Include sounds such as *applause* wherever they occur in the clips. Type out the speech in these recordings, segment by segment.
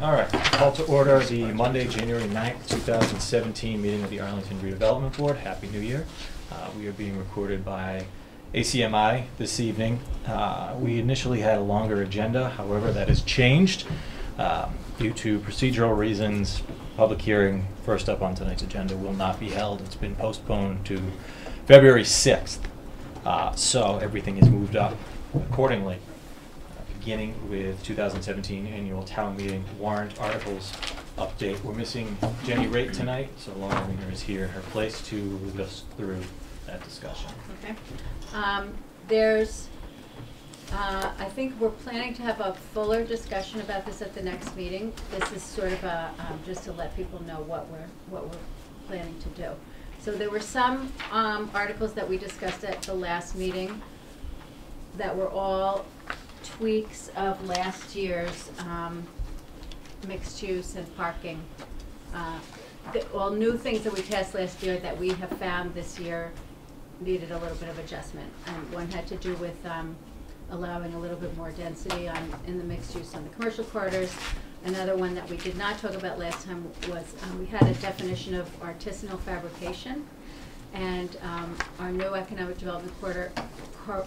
All right, call to order the Monday, January 9th, 2017 meeting of the Arlington Redevelopment Board. Happy New Year. Uh, We are being recorded by ACMI this evening. Uh, We initially had a longer agenda, however, that has changed um, due to procedural reasons. Public hearing, first up on tonight's agenda, will not be held. It's been postponed to February 6th. Uh, So everything is moved up accordingly beginning with 2017 annual town meeting warrant articles update. We're missing Jenny Raitt tonight, so Laura Wiener is here in her place to lead us through that discussion. Okay. Um, there's, uh, I think we're planning to have a fuller discussion about this at the next meeting. This is sort of a, um, just to let people know what we're, what we're planning to do. So there were some, um, articles that we discussed at the last meeting that were all tweaks of last year's, um, mixed use and parking. Uh, the, all new things that we passed last year that we have found this year needed a little bit of adjustment. One had to do with, um, allowing a little bit more density on, in the mixed use on the commercial quarters. Another one that we did not talk about last time was, um, we had a definition of artisanal fabrication. And, um, our new economic development quarter, co-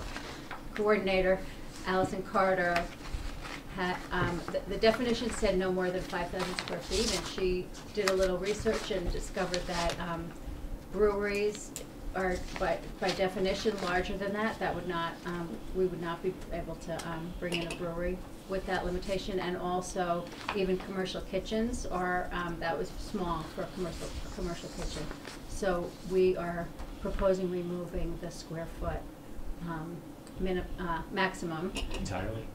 coordinator, Allison Carter, had, um, the, the definition said no more than five thousand square feet, and she did a little research and discovered that, um, breweries are by, by definition larger than that, that would not, um, we would not be able to, um, bring in a brewery with that limitation, and also even commercial kitchens are, um, that was small for a commercial, commercial kitchen. So we are proposing removing the square foot, mini- uh, maximum Entirely?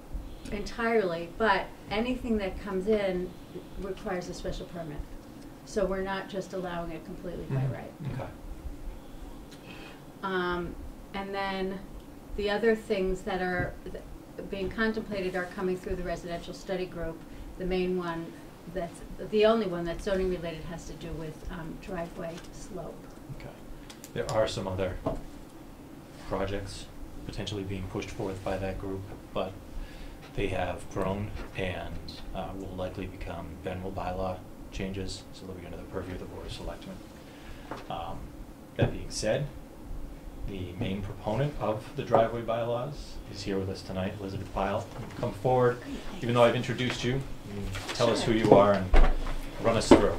entirely, but anything that comes in requires a special permit. So we're not just allowing it completely by Mhm. right. Okay. Um, and then the other things that are th- being contemplated are coming through the residential study group. The main one that's, the only one that's zoning related has to do with, um, driveway slope. Okay. There are some other projects potentially being pushed forth by that group, but they have grown and uh, will likely become general bylaw changes, so they'll be under the purview of the Board of Selectmen. Um, That being said, the main proponent of the driveway bylaws is here with us tonight, Elizabeth Pyle. Come forward, even though I've introduced you, you can tell us who you are and run us through.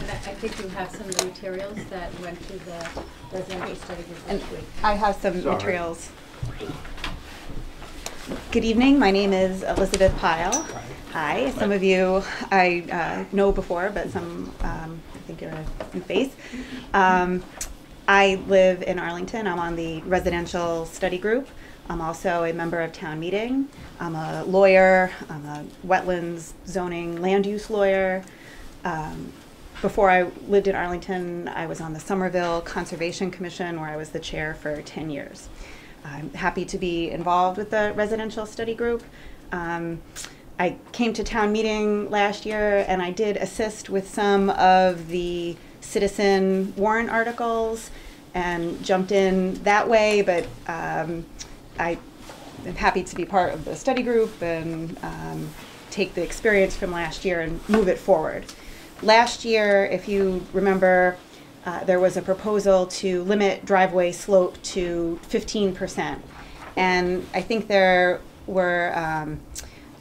And I, I think you have some of the materials that went to the residential study group And. I have some Sorry. materials. Good evening, my name is Elizabeth Pyle. Hi, some of you I uh, know before, but some um, I think you're a new face. Um, I live in Arlington. I'm on the residential study group. I'm also a member of town meeting. I'm a lawyer. I'm a wetlands zoning land use lawyer. Um, before I lived in Arlington, I was on the Somerville Conservation Commission where I was the chair for 10 years. I'm happy to be involved with the residential study group. Um, I came to town meeting last year and I did assist with some of the citizen warrant articles and jumped in that way, but um, I am happy to be part of the study group and um, take the experience from last year and move it forward. Last year, if you remember, uh, there was a proposal to limit driveway slope to 15%. And I think there were um,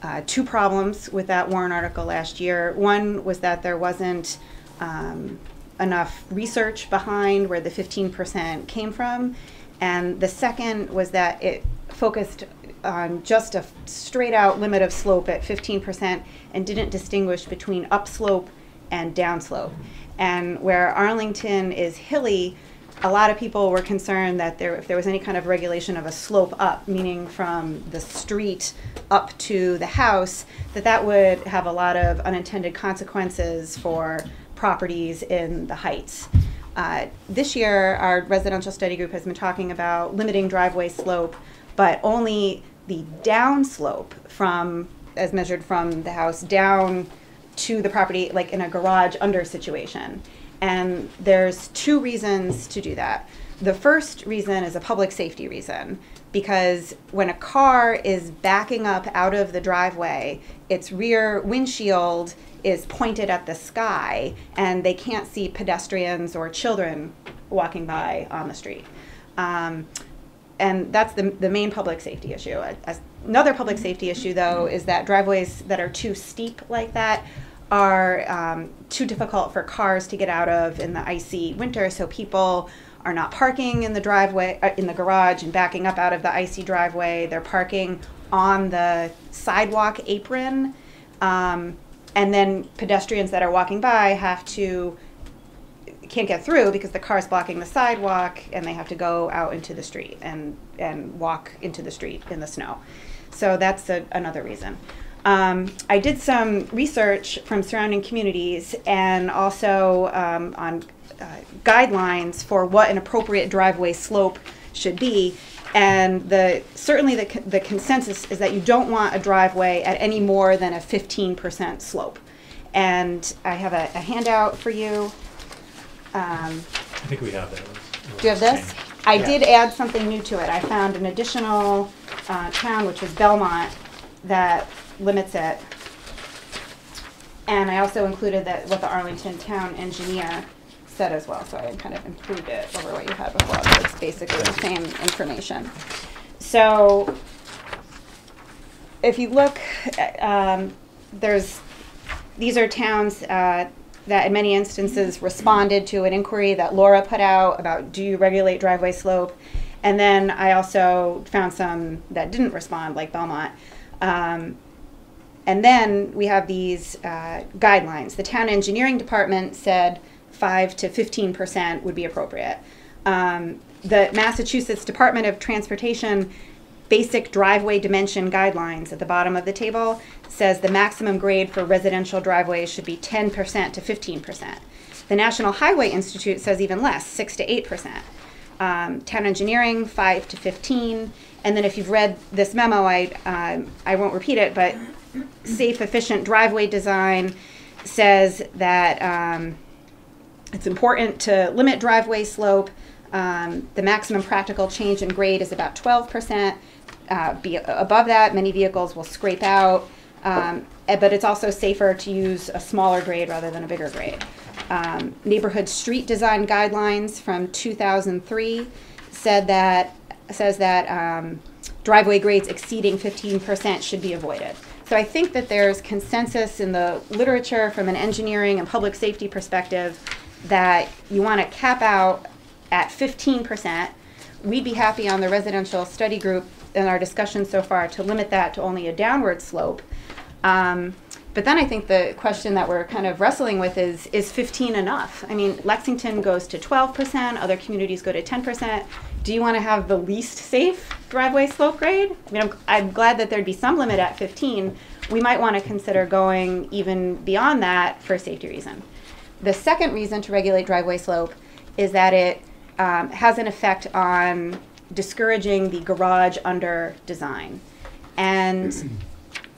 uh, two problems with that warrant article last year. One was that there wasn't um, enough research behind where the 15% came from. And the second was that it focused on just a straight out limit of slope at 15% and didn't distinguish between upslope and downslope. And where Arlington is hilly, a lot of people were concerned that there, if there was any kind of regulation of a slope up, meaning from the street up to the house, that that would have a lot of unintended consequences for properties in the heights. Uh, this year, our residential study group has been talking about limiting driveway slope, but only the downslope from, as measured from the house down to the property, like in a garage under situation. And there's two reasons to do that. The first reason is a public safety reason. because when a car is backing up out of the driveway, its rear windshield is pointed at the sky and they can't see pedestrians or children walking by on the street. Um, and that's the, the main public safety issue. Another public safety issue, though, is that driveways that are too steep like that are um, too difficult for cars to get out of in the icy winter. So people are not parking in the driveway, uh, in the garage, and backing up out of the icy driveway. They're parking on the sidewalk apron. Um, and then pedestrians that are walking by have to can't get through because the car's blocking the sidewalk and they have to go out into the street and, and walk into the street in the snow. So that's a, another reason. Um, I did some research from surrounding communities and also um, on uh, guidelines for what an appropriate driveway slope should be. And the certainly the, the consensus is that you don't want a driveway at any more than a 15% slope. And I have a, a handout for you. Um, I think we have that. do you have this? I Yeah. did add something new to it. I found an additional uh, town, which is Belmont, that limits it. And I also included that what the Arlington Town Engineer said as well, so I kind of improved it over what you had before, but it's basically the same information. So, if you look, um, there's, these are towns, uh, that in many instances responded to an inquiry that Laura put out about do you regulate driveway slope? And then I also found some that didn't respond, like Belmont. Um, and then we have these uh, guidelines. The town engineering department said 5 to 15% would be appropriate. Um, the Massachusetts Department of Transportation basic driveway dimension guidelines at the bottom of the table says the maximum grade for residential driveways should be 10% to 15%. The National Highway Institute says even less, 6 to 8%. Um, town engineering, 5 to 15. And then if you've read this memo, I, um, I won't repeat it, but safe, efficient driveway design says that um, it's important to limit driveway slope. Um, the maximum practical change in grade is about 12%. Uh, be above that, many vehicles will scrape out, um, eh, but it's also safer to use a smaller grade rather than a bigger grade. Um, neighborhood street design guidelines from 2003 said that says that um, driveway grades exceeding 15% should be avoided. So I think that there's consensus in the literature from an engineering and public safety perspective that you want to cap out at 15%. We'd be happy on the residential study group in our discussion so far to limit that to only a downward slope. Um, but then I think the question that we're kind of wrestling with is is 15 enough? I mean, Lexington goes to 12%, other communities go to 10%. Do you want to have the least safe driveway slope grade? I mean, I'm, I'm glad that there'd be some limit at 15. We might want to consider going even beyond that for a safety reason. The second reason to regulate driveway slope is that it um, has an effect on discouraging the garage under design. And *clears throat*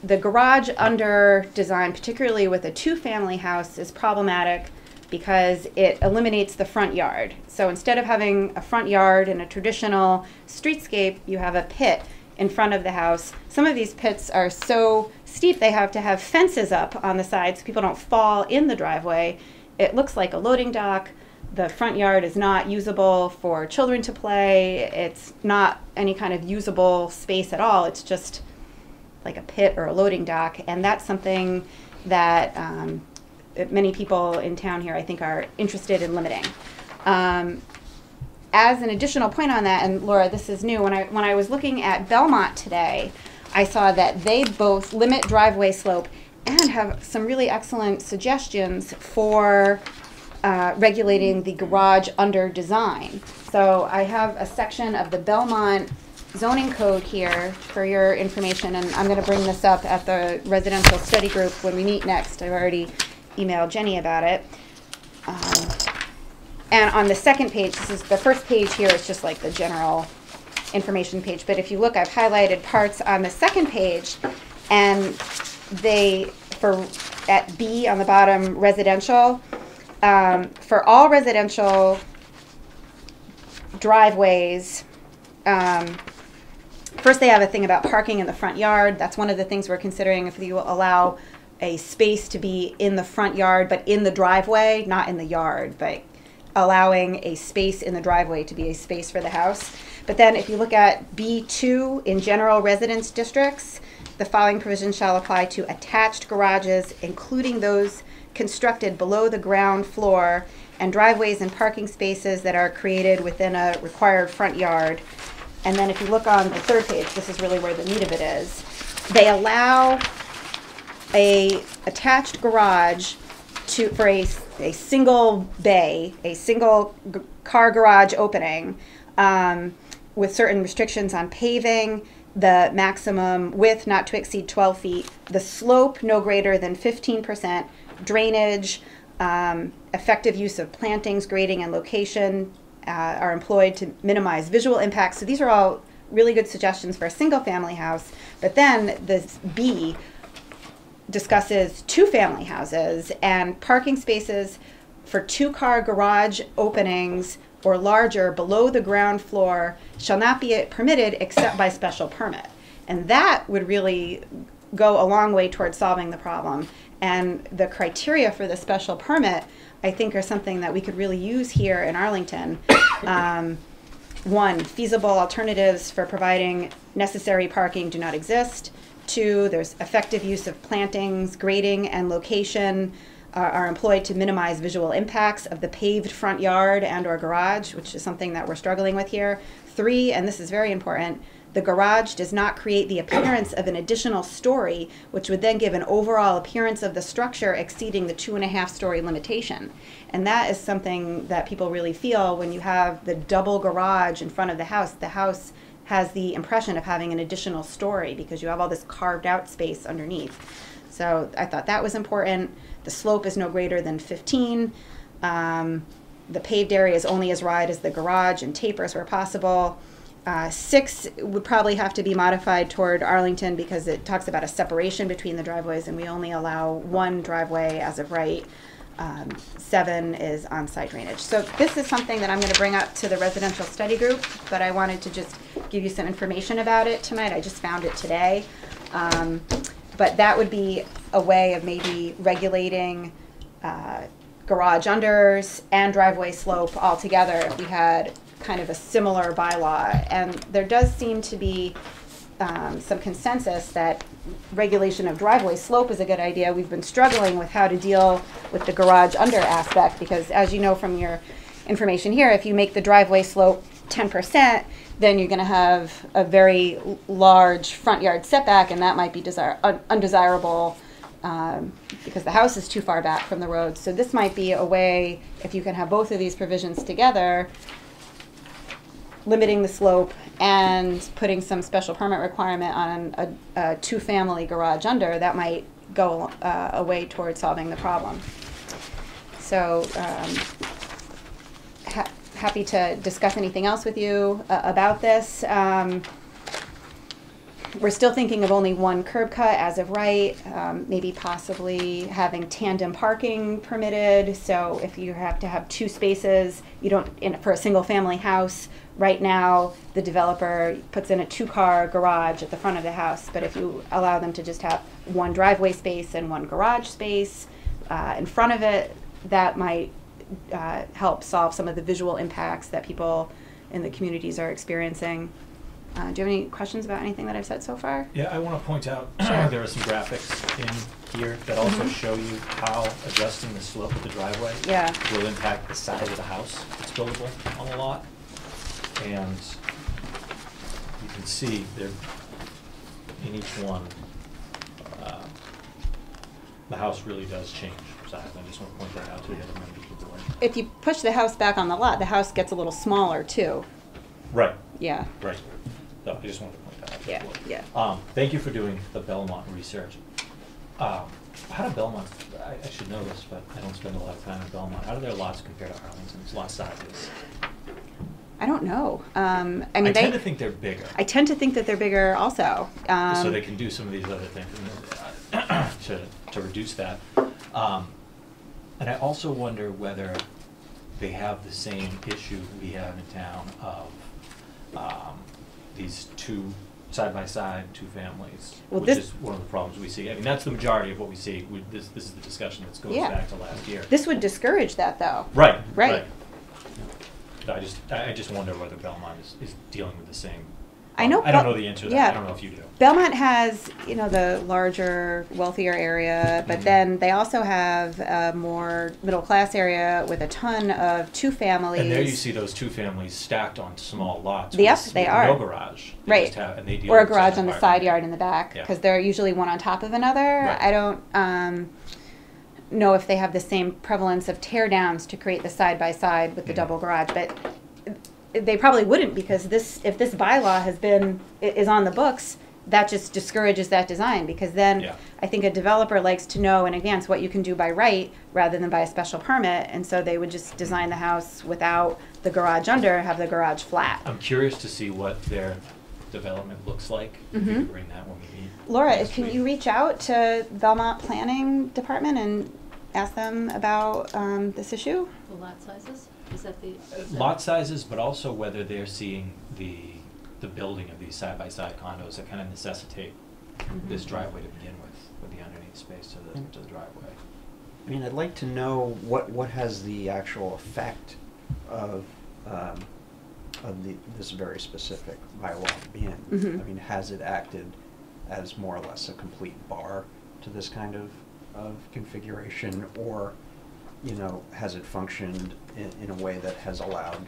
the garage under design, particularly with a two family house, is problematic because it eliminates the front yard. So instead of having a front yard in a traditional streetscape, you have a pit in front of the house. Some of these pits are so steep they have to have fences up on the sides so people don't fall in the driveway. It looks like a loading dock. The front yard is not usable for children to play. It's not any kind of usable space at all. It's just like a pit or a loading dock, and that's something that um, many people in town here, I think, are interested in limiting. Um, as an additional point on that, and Laura, this is new. When I when I was looking at Belmont today, I saw that they both limit driveway slope and have some really excellent suggestions for uh, regulating the garage under design. So I have a section of the Belmont zoning code here for your information, and I'm going to bring this up at the residential study group when we meet next. I've already emailed Jenny about it. Um, and on the second page, this is the first page here is just like the general information page. But if you look, I've highlighted parts on the second page, and they for at B on the bottom residential um, for all residential driveways. Um, first they have a thing about parking in the front yard. That's one of the things we're considering if you allow a space to be in the front yard, but in the driveway, not in the yard, but allowing a space in the driveway to be a space for the house. But then if you look at B2 in general residence districts, the following provisions shall apply to attached garages, including those constructed below the ground floor and driveways and parking spaces that are created within a required front yard. And then if you look on the third page, this is really where the meat of it is. They allow a attached garage to for a, a single bay, a single g- car garage opening, um, with certain restrictions on paving, the maximum width not to exceed 12 feet, the slope no greater than 15%, drainage, um, effective use of plantings, grading, and location uh, are employed to minimize visual impacts. So these are all really good suggestions for a single family house. But then this B discusses two family houses and parking spaces for two car garage openings or larger below the ground floor shall not be permitted except by special permit. And that would really go a long way towards solving the problem. And the criteria for the special permit, I think, are something that we could really use here in Arlington. *coughs* Um, one, feasible alternatives for providing necessary parking do not exist. Two, there's effective use of plantings, grading, and location are, are employed to minimize visual impacts of the paved front yard and or garage, which is something that we're struggling with here. Three, and this is very important, the garage does not create the appearance of an additional story, which would then give an overall appearance of the structure exceeding the two and a half story limitation. And that is something that people really feel when you have the double garage in front of the house. The house has the impression of having an additional story because you have all this carved out space underneath. So I thought that was important. The slope is no greater than 15. Um, the paved area is only as wide as the garage and tapers where possible. Uh, six would probably have to be modified toward Arlington because it talks about a separation between the driveways, and we only allow one driveway as of right. Um, seven is on-site drainage. So this is something that I'm going to bring up to the residential study group, but I wanted to just give you some information about it tonight. I just found it today. Um, but that would be a way of maybe regulating uh, garage unders and driveway slope all together if we had kind of a similar bylaw. And there does seem to be um, some consensus that regulation of driveway slope is a good idea. We've been struggling with how to deal with the garage under aspect because, as you know from your information here, if you make the driveway slope 10%, then you're going to have a very large front yard setback, and that might be desire, un- undesirable um, because the house is too far back from the road. So this might be a way, if you can have both of these provisions together, limiting the slope and putting some special permit requirement on a, a two-family garage under, that might go uh, a way toward solving the problem. So, um, ha- happy to discuss anything else with you uh, about this. Um, we're still thinking of only one curb cut as of right, um, maybe possibly having tandem parking permitted. So if you have to have two spaces, you don't, in, for a single family house, right now, the developer puts in a two-car garage at the front of the house. But if you allow them to just have one driveway space and one garage space uh, in front of it, that might uh, help solve some of the visual impacts that people in the communities are experiencing. Uh, do you have any questions about anything that I've said so far? Yeah, I want to point out, *clears throat* Sure. there are some graphics in here that also Mhm. show you how adjusting the slope of the driveway Yeah. will impact the size of the house that's buildable on the lot. And you can see there, in each one, uh, the house really does change size. I just want to point that out to the other members of the board. If you push the house back on the lot, the house gets a little smaller too. Right, Yeah. right. I just wanted to point that out. Yeah, yeah. Um, thank you for doing the Belmont research. Um, how do Belmont, I, I should know this, but I don't spend a lot of time in Belmont. How do their lots compare to Arlington's lot sizes? I don't know. Um, I mean, I they. tend to think they're bigger. I tend to think that they're bigger also. Um, so they can do some of these other things and, uh, *clears throat* to, to reduce that. Um, and I also wonder whether they have the same issue we have in town of um, these two side by side, two families, Well, which this- is one of the problems we see. I mean, that's the majority of what we see. We, this, this is the discussion that goes Yeah. back to last year. This would discourage that, though. Right, Right. right. I just, I I just wonder whether Belmont is, is dealing with the same. I know I don't Bel- know the answer to that. yeah. I don't know if you do. Belmont has, you know, the larger, wealthier area, but Mhm. then they also have a more middle class area with a ton of two families. And there you see those two families stacked on small lots. Yep, with- they with are. No garage. They Right. have- and they deal or a garage on the side yard in the back Yeah. because they're usually one on top of another. Right. I don't um, know if they have the same prevalence of tear downs to create the side by side with the Mhm. double garage, but they probably wouldn't because this if this bylaw has been is on the books that just discourages that design because then Yeah. I think a developer likes to know in advance what you can do by right rather than by a special permit and so they would just design the house without the garage under have the garage flat. I'm curious to see what their development looks like. If you Mhm. bring that when we meet. Laura, can week. you reach out to Belmont Planning Department and ask them about um, this issue? The lot sizes, is that the? is that- Lot sizes, but also whether they're seeing the, the building of these side-by-side condos that kind of necessitate this Mhm. driveway to begin with, with the underneath space to the, to the driveway. I mean, I'd like to know what, what has the actual effect of, um, of the, this very specific bylaw been? Mhm. I mean, has it acted as more or less a complete bar to this kind of, of configuration? Or, you know, has it functioned in, in a way that has allowed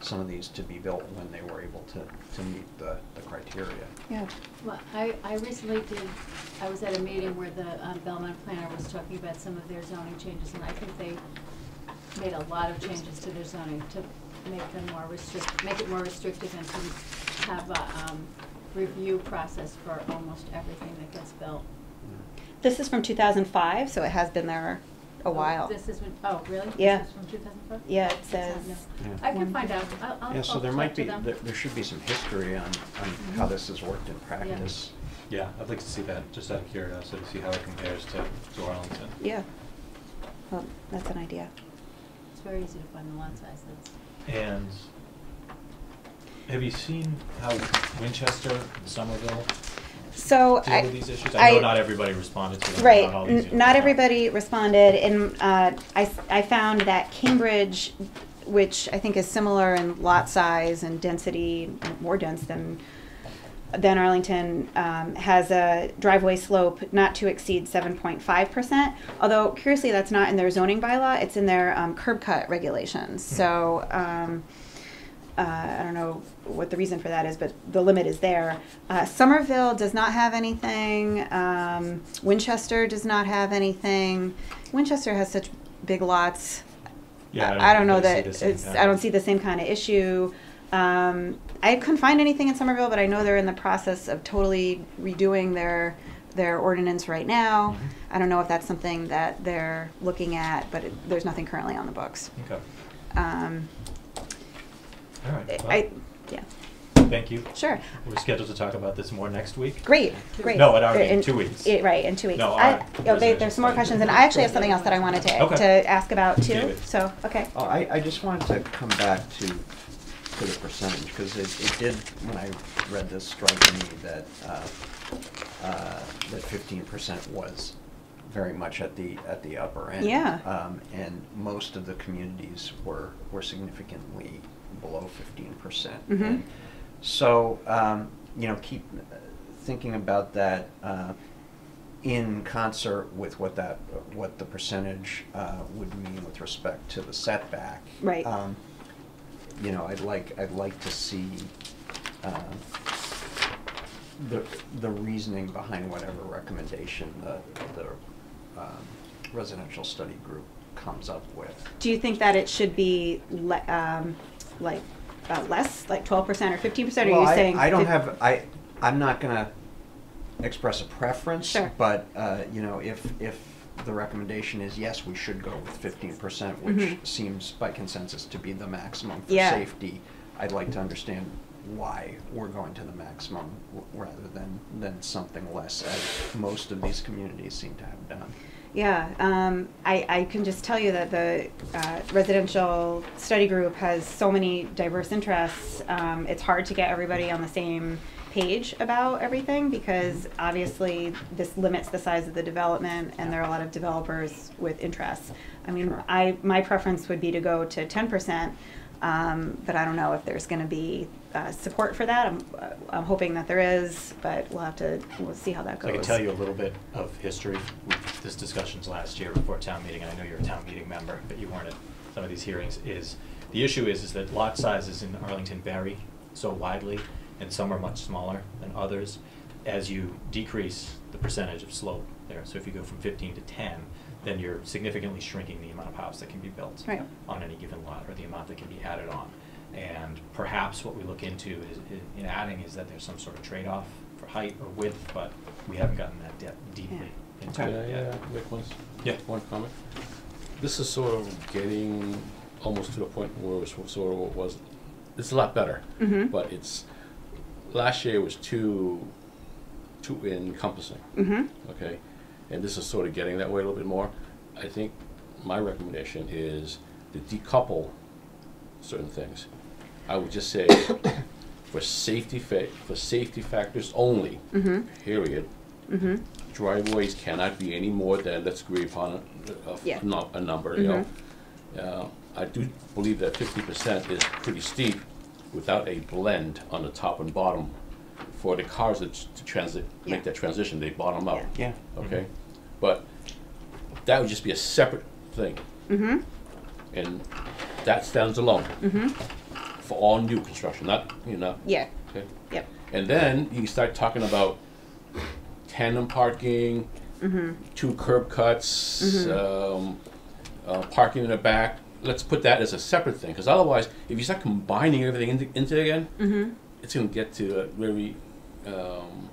some of these to be built when they were able to, to meet the, the criteria? Yeah. Well, I, I recently did, I was at a meeting where the um, Belmont planner was talking about some of their zoning changes, and I think they made a lot of changes to their zoning to make them more restrict, make it more restrictive and to have a, um, review process for almost everything that gets built. This is from 2005, so it has been there a Oh, while. This is, when- oh, really? Yeah. This is from two thousand five? Yeah, it says- Yeah. I can find out, I'll, I'll Yeah, so I'll there talk might to be, them. there, there should be some history on, on how Mhm. this has worked in practice. Yeah, I'd like to see that, just out of curiosity, to see how it compares to, to Arlington. Yeah. Well, that's an idea. It's very easy to find the lot sizes. And have you seen how Winchester and Somerville So deal I, with these issues? I know not everybody responded to them. Right, not not everybody responded, and uh, I, I found that Cambridge, which I think is similar in lot size and density, more dense than, than Arlington, um, has a driveway slope not to exceed seven point five percent. Although curiously, that's not in their zoning bylaw, it's in their um, curb cut regulations, Hmm. so, um, uh, I don't know what the reason for that is, but the limit is there. Uh, Somerville does not have anything. Um, Winchester does not have anything. Winchester has such big lots. Yeah, I, I don't know see that the same it's. kind I don't of- see the same kind of issue. Um, I couldn't find anything in Somerville, but I know they're in the process of totally redoing their their ordinance right now. Mhm. I don't know if that's something that they're looking at, but it, there's nothing currently on the books. Okay, Um, all right. well, I, yeah, Thank you. sure. We're scheduled to talk about this more next week. Great, great. No, at our meeting, In- two weeks. i- right, in two weeks. No, I, our oh, they, there's some more questions, and I actually have something else that I wanted to, Okay. to ask about too. David. So, okay. Oh, I, I just wanted to come back to, to the percentage, because it, it did, when I read this, strike me that, uh, uh, that fifteen percent was very much at the, at the upper end. Yeah. Um, and most of the communities were, were significantly below fifteen percent. Mhm. So, um, you know, keep thinking about that, uh, in concert with what that, what the percentage, uh, would mean with respect to the setback. Right. Um, You know, I'd like, I'd like to see, uh, the, the reasoning behind whatever recommendation the, the, um, residential study group comes up with. Do you think that it should be le- um, like uh, less, like twelve percent or fifteen percent? Or are you I- saying? I don't have, I, I'm not gonna express a preference. Sure. But, uh, you know, if, if the recommendation is, yes, we should go with fifteen percent, which Mhm. seems by consensus to be the maximum for Yeah. safety, I'd like to understand why we're going to the maximum w- rather than, than something less, as most of these communities seem to have done. Yeah, um, I, I can just tell you that the uh, residential study group has so many diverse interests. Um, it's hard to get everybody on the same page about everything because obviously this limits the size of the development and there are a lot of developers with interests. I mean. I, my preference would be to go to ten percent, um, but I don't know if there's gonna be, uh, support for that. I'm, uh, I'm hoping that there is, but we'll have to, we'll see how that goes. I can tell you a little bit of history. with This discussion's last year before town meeting, and I know you're a town meeting member, but you weren't at some of these hearings, is, the issue is, is that lot sizes in Arlington vary so widely, and some are much smaller than others. As you decrease the percentage of slope there, so if you go from fifteen to ten, then you're significantly shrinking the amount of house that can be built Right. on any given lot, or the amount that can be added on. And perhaps what we look into is, in- in adding, is that there's some sort of trade-off for height or width, but we haven't gotten that depth deeply into Can it yet. uh, make one, Yeah. one comment? This is sort of getting almost to the point where it's sort of what was, it's a lot better. Mhm. But it's, last year was too, too encompassing, Mm-hmm, okay? And this is sort of getting that way a little bit more. I think my recommendation is to decouple certain things. I would just say, *coughs* for safety fa- for safety factors only, mm-hmm, period, mm-hmm, driveways cannot be any more than, let's agree upon a, a, Yeah. a number, you know. Uh, I do believe that fifty percent is pretty steep without a blend on the top and bottom. For the cars that to transit, Yeah. make that transition, they bottom out, Yeah. Yeah. okay? But that would just be a separate thing, mm-hmm, and that stands alone mm-hmm, for all new construction, not, you know, yeah, okay? yep, And then you start talking about tandem parking, mm-hmm, two curb cuts, um, uh, parking in the back. Let's put that as a separate thing, because otherwise, if you start combining everything into, into it again, mm-hmm, it's going to get to a very, um,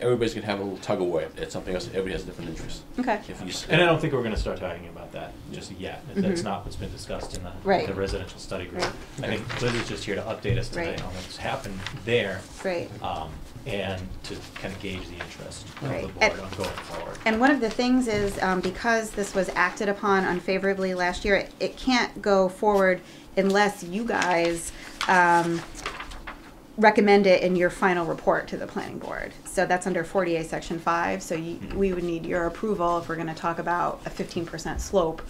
everybody's going to have a little tug of war at something else. Everybody has a different interest. okay, If you, s- And I don't think we're gonna start talking about that just yet. That's Mhm. not what's been discussed in the, Right. the residential study group. Right. I think Liz is just here to update us today Right. on what's happened there, great. um, and to kind of gauge the interest of Right. the board And- on going forward. And one of the things is, um, because this was acted upon unfavorably last year, it, it can't go forward unless you guys, um, recommend it in your final report to the planning board. So that's under forty-A, section five, so you, we would need your approval if we're gonna talk about a fifteen percent slope,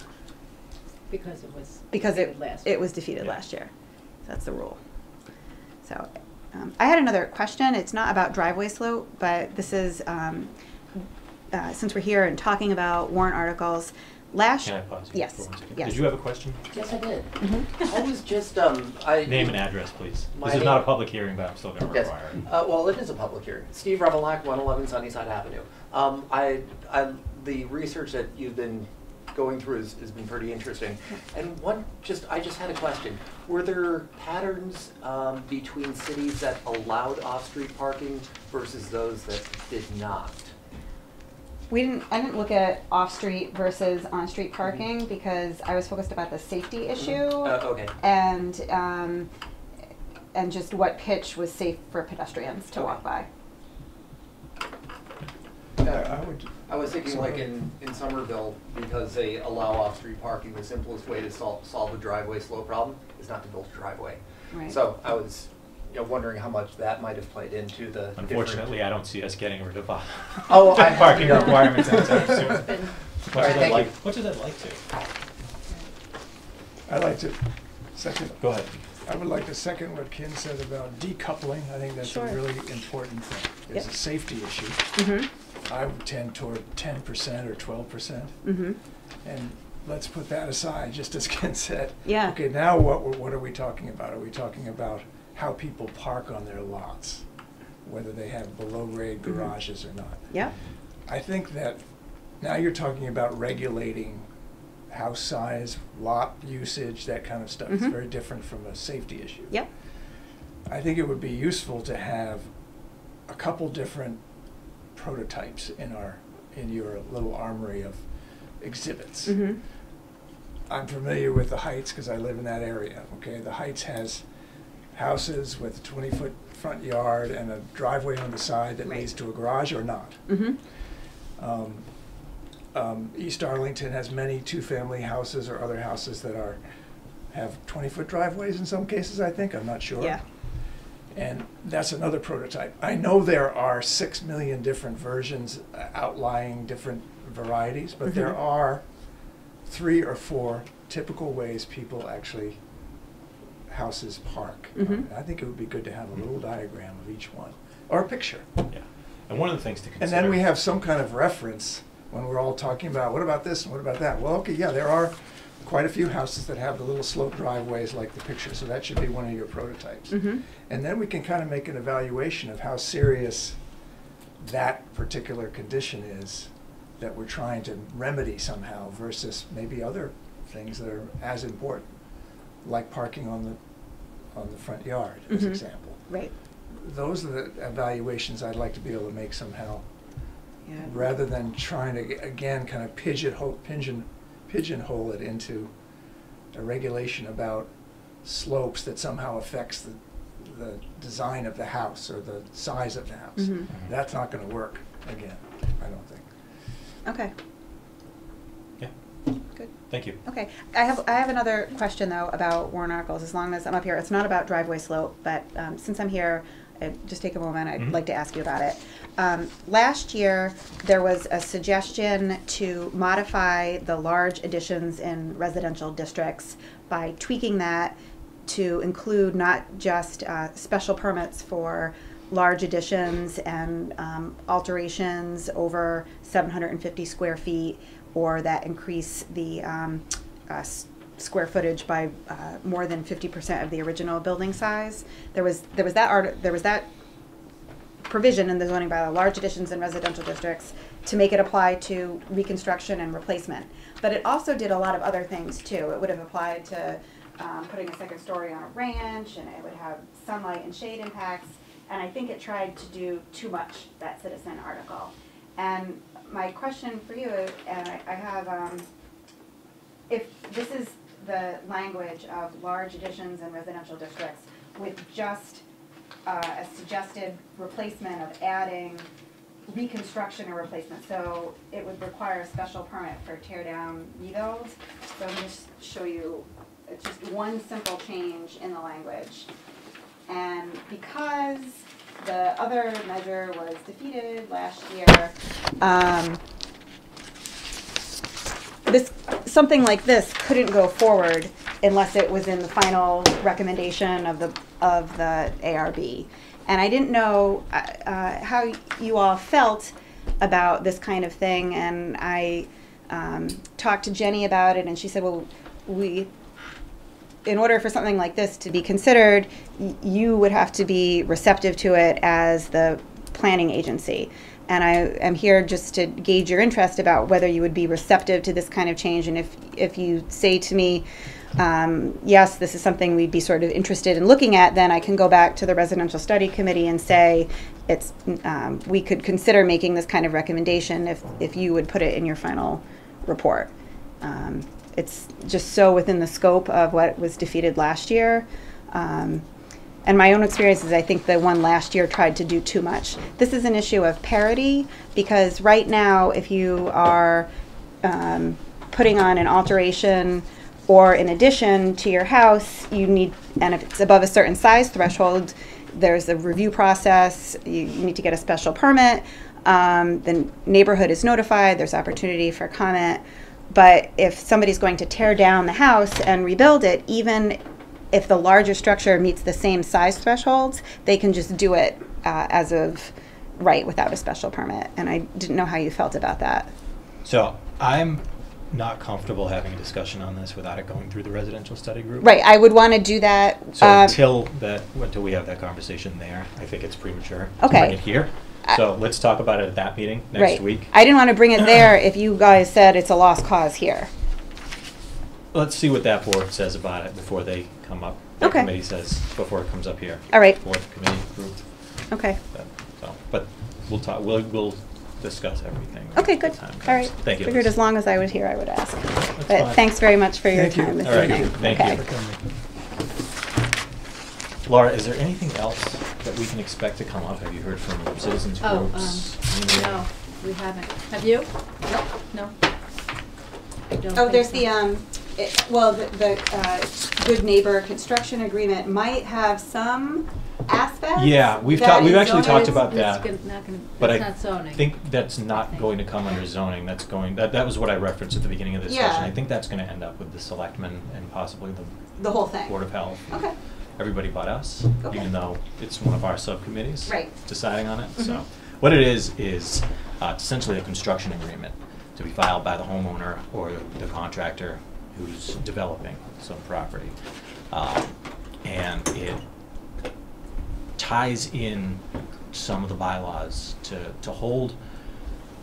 Because it was. because it, defeated last it was defeated Yeah. last year. That's the rule. So, um, I had another question, it's not about driveway slope, but this is, um, uh, since we're here and talking about warrant articles, last. Can I pause you Yes, for one second? yes. Did you have a question? Yes, I did. Mhm. I was just, um, I. Name and address, please. My This is not a name- public hearing, but I'm still gonna Yes. require it. Uh, well, it is a public hearing. Steve Revilak, one eleven Sunnyside Avenue. Um, I, I, the research that you've been going through has, has been pretty interesting. And one, just, I just had a question. Were there patterns, um, between cities that allowed off-street parking versus those that did not? We didn't, I didn't look at off-street versus on-street parking because I was focused about the safety issue. Uh, okay. And, um, and just what pitch was safe for pedestrians to walk by. Uh, I would, I was thinking like in, in Somerville, because they allow off-street parking, the simplest way to sol- solve a driveway slow problem is not to build a driveway. Right. So I was, you know, wondering how much that might have played into the. Unfortunately, I don't see us getting rid of uh, Oh, I- *laughs* parking no. requirements anytime *laughs* soon. It's been- Much All right, as I'd like, you. much as I'd like to. I'd like to, second, Go ahead. I would like to second what Ken said about decoupling. I think that's a really important thing. It's a safety issue. Mm-hmm, I would tend toward ten percent or twelve percent. mm-hmm, And let's put that aside, just as Ken said. Yeah. Okay, now what, what are we talking about? Are we talking about how people park on their lots? Whether they have below-grade Mhm. garages or not? yep, I think that now you're talking about regulating house size, lot usage, that kind of stuff. It's Mhm. very different from a safety issue. yep, I think it would be useful to have a couple different prototypes in our, in your little armory of exhibits. mm-hmm, I'm familiar with the Heights because I live in that area, okay? The Heights has houses with a twenty-foot front yard and a driveway on the side that Right. leads to a garage or not. mm-hmm, Um, um, East Arlington has many two-family houses or other houses that are, have twenty-foot driveways in some cases, I think, I'm not sure. yeah, And that's another prototype. I know there are six million different versions uh, outlying different varieties, but there Mhm. are three or four typical ways people actually houses park. Mhm. I think it would be good to have a little diagram of each one, or a picture. Yeah. And one of the things to consider. And then we have some kind of reference when we're all talking about, what about this and what about that? Well, okay, yeah, there are quite a few houses that have the little slope driveways like the picture, so that should be one of your prototypes. Mm-hmm. And then we can kind of make an evaluation of how serious that particular condition is that we're trying to remedy somehow versus maybe other things that are as important, like parking on the, on the front yard, as Mhm. example. Right. Those are the evaluations I'd like to be able to make somehow Yeah. rather than trying to, again, kind of pigeonhole, pigeon, pigeonhole it into a regulation about slopes that somehow affects the, the design of the house or the size of the house. Mhm. That's not gonna work, again, I don't think. Okay. Good. thank you. Okay, I have, I have another question though about warrant articles, as long as I'm up here. It's not about driveway slope, but um, since I'm here, uh, just take a moment, I'd Mhm. like to ask you about it. Um, Last year, there was a suggestion to modify the large additions in residential districts by tweaking that to include not just uh, special permits for large additions and um, alterations over 750 square feet, or that increase the um, uh, square footage by uh, more than 50% of the original building size. There was there was that art there was that provision in the zoning bylaw, large additions in residential districts, to make it apply to reconstruction and replacement. But it also did a lot of other things too. It would have applied to um, putting a second story on a ranch, and it would have sunlight and shade impacts. And I think it tried to do too much, that citizen article. And my question for you, and I, I have, um, if this is the language of large additions in residential districts with just uh, a suggested replacement of adding reconstruction or replacement, so it would require a special permit for tear down rebuild. So me just show you, just one simple change in the language. And because the other measure was defeated last year, um, this, something like this couldn't go forward unless it was in the final recommendation of the, of the ARB. And I didn't know uh, uh, how you all felt about this kind of thing, and I um, talked to Jenny about it, and she said, well, we, in order for something like this to be considered, you would have to be receptive to it as the planning agency. And I am here just to gauge your interest about whether you would be receptive to this kind of change. And if, if you say to me, um, yes, this is something we'd be sort of interested in looking at, then I can go back to the residential study committee and say, it's, um, we could consider making this kind of recommendation if, if you would put it in your final report. Um, it's just so within the scope of what was defeated last year. Um, and my own experience is I think the one last year tried to do too much. This is an issue of parity because right now, if you are um, putting on an alteration or an addition to your house, you need, and if it's above a certain size threshold, there's a review process. You, you need to get a special permit. Um, the neighborhood is notified. There's opportunity for comment. But if somebody's going to tear down the house and rebuild it, even if the larger structure meets the same size thresholds, they can just do it uh, as of right without a special permit. And I didn't know how you felt about that. So I'm not comfortable having a discussion on this without it going through the residential study group. Right, I would want to do that. So um, until that, until we have that conversation there, I think it's premature to Okay. bring it here. I- So let's talk about it at that meeting next right. week. I didn't want to bring it there if you guys said it's a lost cause here. Let's see what that board says about it before they come up. The Okay. committee says, before it comes up here. All right. Board committee group, Okay. that- so, but we'll talk, we'll, we'll discuss everything. Okay, the good. time All comes. right. Thank you. Figured as long as I was here, I would ask. That's But fine. thanks very much for your Thank you. time this All right, evening. thank you. Okay. For coming. Laura, is there anything else that we can expect to come up? Have you heard from citizens Oh, groups? um, Anything? no, we haven't. Have you? Nope, no. I don't Oh, there's so. the, um, it, well, the, the, uh, Good Neighbor Construction Agreement might have some aspects. Yeah, we've talked, we've actually zoning. talked about It's that. gon- not gonna, But that's I not zoning. think that's not going to come under zoning, that's going, that, that was what I referenced at the beginning of this Yeah. session. I think that's gonna end up with the selectmen and possibly the The whole thing. Board of Health. Okay. Everybody but us, Okay. even though it's one of our subcommittees. Right. Deciding on it, so. Mhm. What it is, is uh, essentially a construction agreement to be filed by the homeowner or the contractor who's developing some property. Um, And it ties in some of the bylaws to, to hold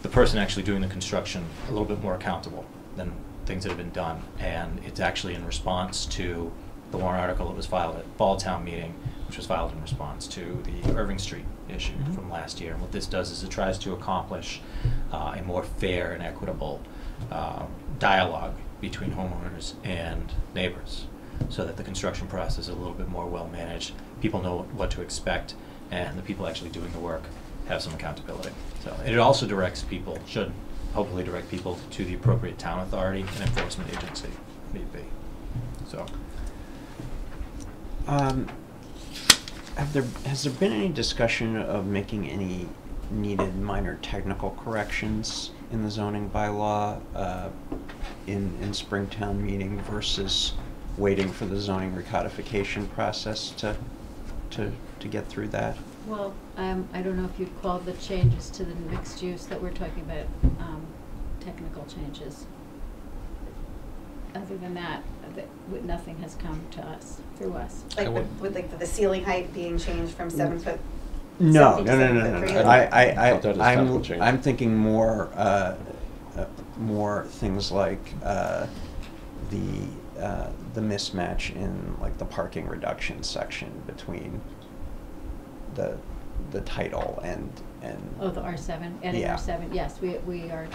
the person actually doing the construction a little bit more accountable than things that have been done. And it's actually in response to the warrant article that was filed at Fall Town Meeting, which was filed in response to the Irving Street issue Mhm. from last year. And what this does is it tries to accomplish uh, a more fair and equitable uh, dialogue between homeowners and neighbors, so that the construction process is a little bit more well-managed, people know what to expect, and the people actually doing the work have some accountability. So, and it also directs people, should hopefully direct people to the appropriate town authority and enforcement agency, if need be. So, Um, have there, has there been any discussion of making any needed minor technical corrections in the zoning bylaw, uh, in, in Springtown meeting versus waiting for the zoning recodification process to, to, to get through that? Well, um, I don't know if you'd call the changes to the mixed use that we're talking about, um, technical changes. Other than that, that, w- nothing has come to us, through us. I Like the, would- with like the- the ceiling height being changed from seven foot. No, seven no, feet no, to no, seven no, foot no. for I, you. I, Thought that is I, technical I'm, change. I'm thinking more, uh, uh, more things like, uh, the, uh, the mismatch in like the parking reduction section between the, the title and, and. Oh, the R seven, adding Yeah. R seven, yes, we, we are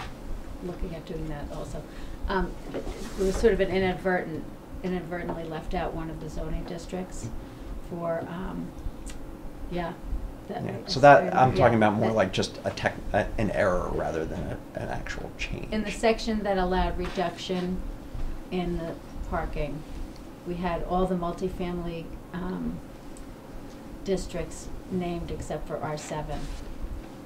looking at doing that also. Um, it it was sort of an inadvertent, inadvertently left out one of the zoning districts for, um, yeah. that- Yeah, so that, I'm yeah, talking about more that- like just a tech, a- an error rather than a, an actual change. In the section that allowed reduction in the parking, we had all the multifamily, um, districts named except for R seven.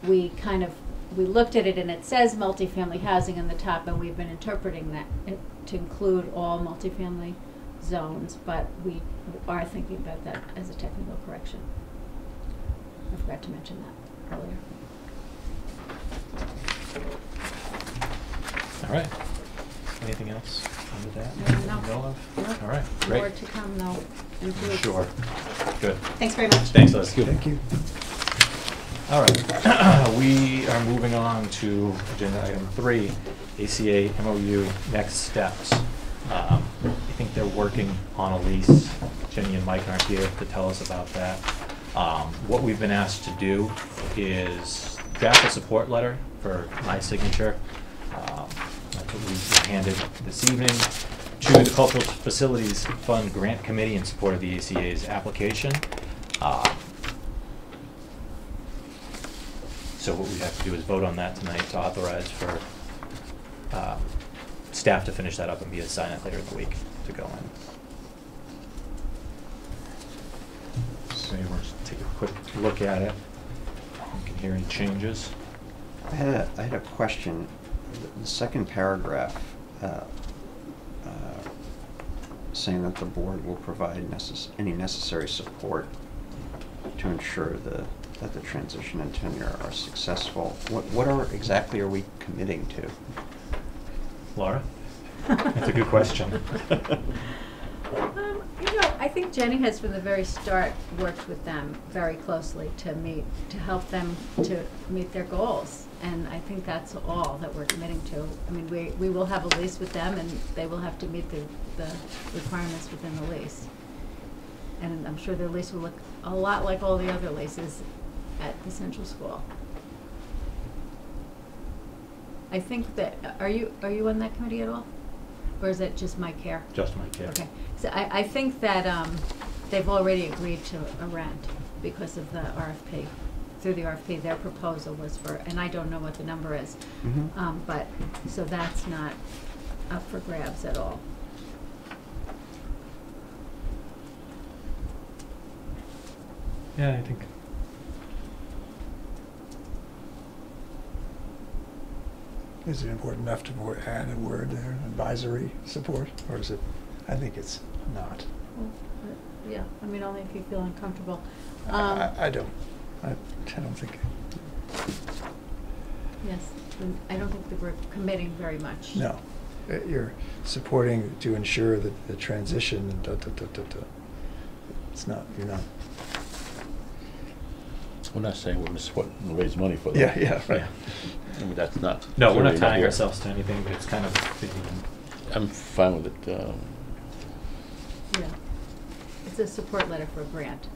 We kind of, we looked at it and it says multifamily housing on the top and we've been interpreting that it- to include all multifamily zones, but we are thinking about that as a technical correction. I forgot to mention that earlier. all right. Anything else under that? No. that you know of? Nope. All right, More great. to come though, in two weeks. Sure. Good. Thanks very much. Thanks, Liz. Thank you. All right, *clears throat* we are moving on to agenda item three, ACA MOU next steps. Um, I think they're working on a lease. Jenny and Mike aren't here to tell us about that. Um, What we've been asked to do is draft a support letter for my signature. Um, That's what we handed this evening to the Cultural Facilities Fund Grant Committee in support of the ACA's application. Uh, so what we have to do is vote on that tonight to authorize for um, staff to finish that up and be assigned it later in the week to go in. So we want to take a quick look at it? You can hear any changes. I had a, I had a question. The- The second paragraph, uh, uh, saying that the board will provide necess- any necessary support to ensure the, that the transition and tenure are successful. What, what are, exactly are we committing to? Laura? *laughs* That's a good question. Um, you know, I think Jenny has from the very start worked with them very closely to meet, to help them to meet their goals. And I think that's all that we're committing to. I mean, we, we will have a lease with them and they will have to meet the, the requirements within the lease. And I'm sure their lease will look a lot like all the other leases at the central school. I think that, are you, are you on that committee at all? Or is it just my Care? Just my care. Okay, so I, I think that, um, they've already agreed to a rent because of the RFP. Through the RFP, their proposal was for, and I don't know what the number is, Mhm. um, but, so that's not up for grabs at all. Yeah, I think. Is it important enough to add a word there, advisory support, or is it, I think it's not. Yeah, I mean, only if you feel uncomfortable. I- Um, I, I don't, I, I don't think, Yes, I don't think that we're committing very much. no. Uh, You're supporting to ensure that the transition, da, da, da, da, da. It's not, you're not, We're not saying we're gonna raise money for that. yeah, yeah, right. Yeah. I mean, that's not. No, we're not clearly tying here. ourselves to anything, but it's kind of the, I'm fine with it. um, Yeah. It's a support letter for a grant.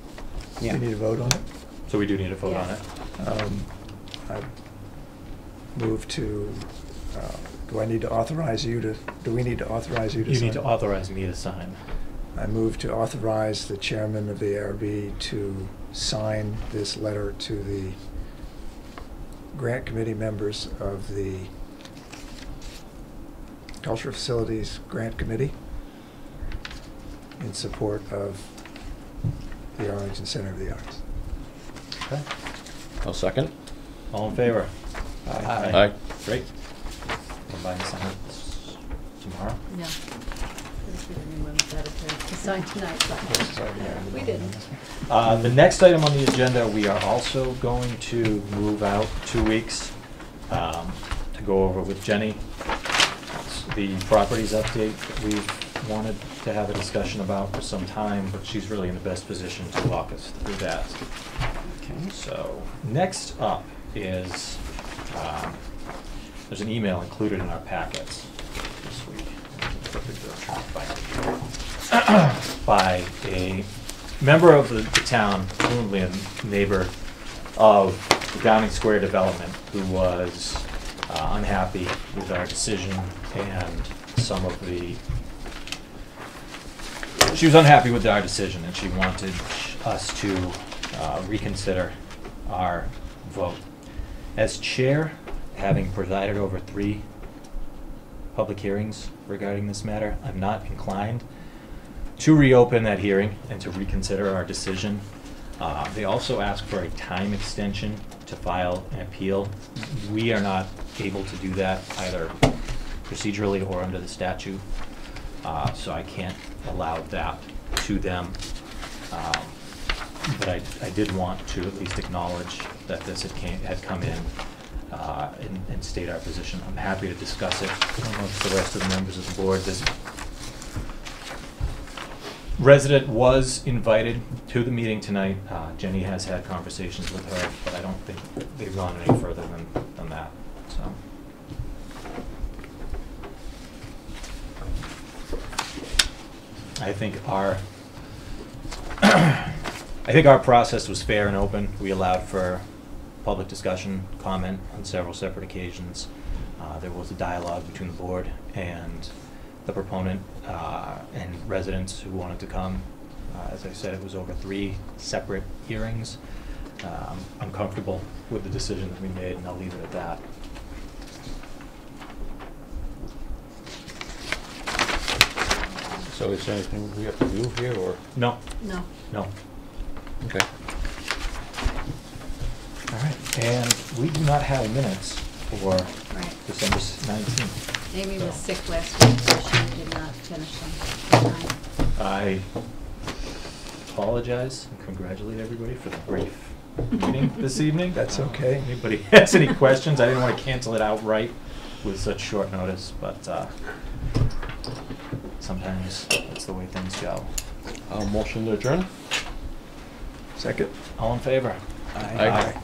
Yeah, we need a vote on it? so we do need to vote on Yes. it. Um, I move to, uh, do I need to authorize you to, do we need to authorize you to You sign? need to authorize me to sign. I move to authorize the chairman of the ARB to sign this letter to the grant committee members of the Cultural Facilities Grant Committee in support of the Arlington Center of the Arts. Okay. I'll second. All in favor? Aye. Aye. Great. Come by and sign it tomorrow. Yeah. If we didn't want that to sign tonight, but we didn't. Uh, The next item on the agenda, we are also going to move out two weeks um, to go over with Jenny the properties update that we've wanted to have a discussion about for some time, but she's really in the best position to walk us through that. Okay. So, next up is, um, there's an email included in our packets this week. By *coughs* a member of the the town, presumably a neighbor of the Downing Square development, who was uh, unhappy with our decision and some of the she was unhappy with our decision and she wanted us to uh, reconsider our vote. As chair, having presided over three public hearings regarding this matter, I'm not inclined to reopen that hearing and to reconsider our decision. Uh, They also ask for a time extension to file an appeal. We are not able to do that either procedurally or under the statute. Uh, so I can't allow that to them. Um, But I, I did want to at least acknowledge that this had came, had come in, uh, and, and state our position. I'm happy to discuss it amongst the rest of the members of the board. This resident was invited to the meeting tonight. Uh, Jenny has had conversations with her, but I don't think they've gone any further than, than that, so. I think our, *coughs* I think our process was fair and open. We allowed for public discussion, comment on several separate occasions. Uh, There was a dialogue between the board and the proponent uh, and residents who wanted to come. Uh, As I said, it was over three separate hearings. Um, I'm comfortable with the decision that we made, and I'll leave it at that. So is there anything we have to do here, or? No, No. no. Okay. All right, and we do not have minutes for Right. December nineteenth. Amy was sick last week, so she did not finish them. I apologize and congratulate everybody for the brief meeting this evening. That's okay. Anybody *laughs* has any questions? I didn't want to cancel it outright with such short notice, but uh, sometimes that's the way things go. I'll motion to adjourn? Second? All in favor? Aye.